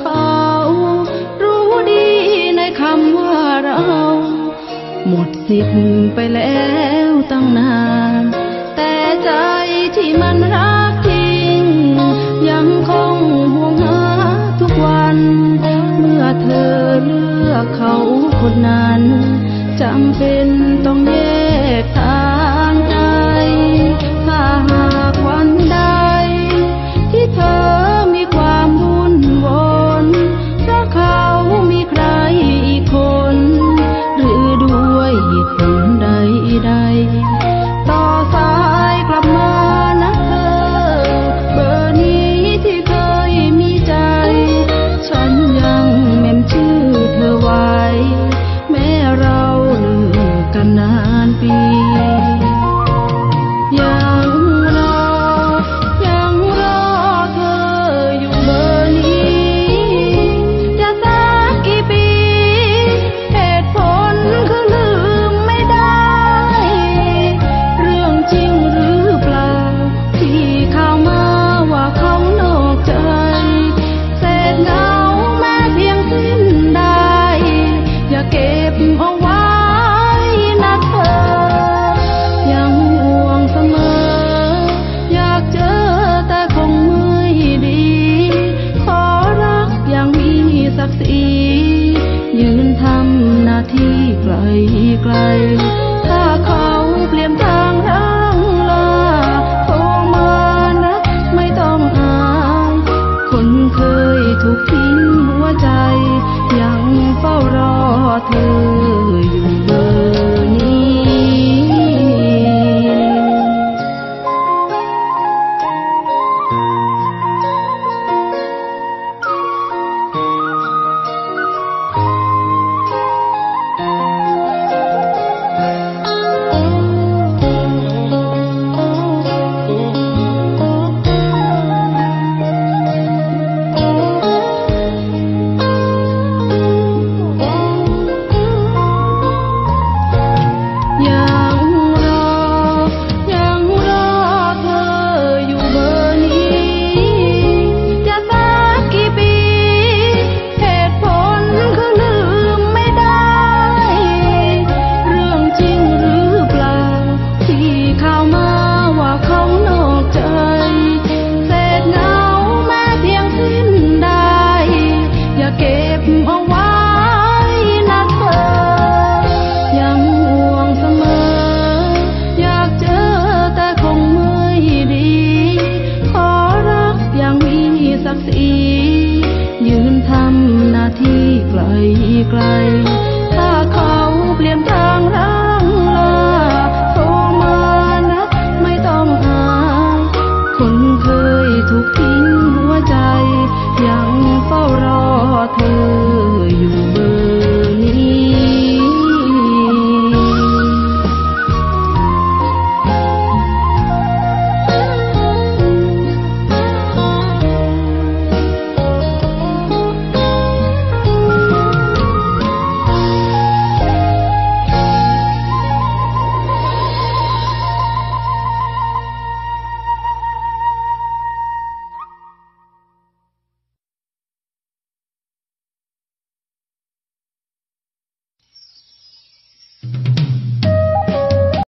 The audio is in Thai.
เขา รู้ดีในคำว่าเรา หมดสิทธิ์ไปแล้วตั้งนาน แต่ใจที่มันรักจริง ยังคงห่วงหาทุกวัน เมื่อเธอเลือกเขาคนนั้นจำเป็นต้องแยก ยถูกทิ้งหัวใจ ยังเฝ้ารอเธออยู่